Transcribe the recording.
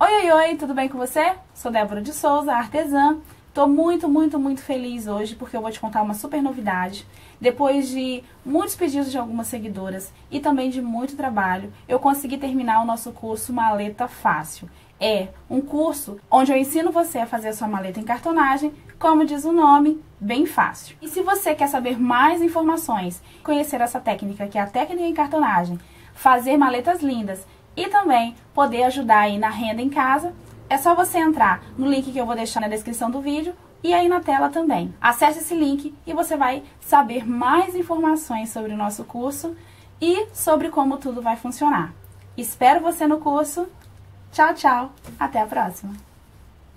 Oi, oi, oi, tudo bem com você? Sou Débora de Souza, artesã. Tô muito, muito, muito feliz hoje porque eu vou te contar uma super novidade. Depois de muitos pedidos de algumas seguidoras e também de muito trabalho, eu consegui terminar o nosso curso Maleta Fácil. É um curso onde eu ensino você a fazer a sua maleta em cartonagem, como diz o nome, bem fácil. E se você quer saber mais informações, conhecer essa técnica que é a técnica em cartonagem, fazer maletas lindas e também poder ajudar aí na renda em casa, é só você entrar no link que eu vou deixar na descrição do vídeo e aí na tela também. Acesse esse link e você vai saber mais informações sobre o nosso curso e sobre como tudo vai funcionar. Espero você no curso. Tchau, tchau. Até a próxima.